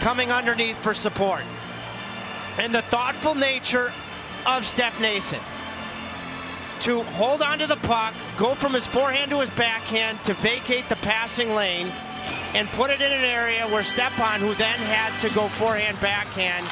coming underneath for support. And the thoughtful nature of Stefan Noesen to hold on to the puck, go from his forehand to his backhand to vacate the passing lane and put it in an area where Stepan, who then had to go forehand, backhand,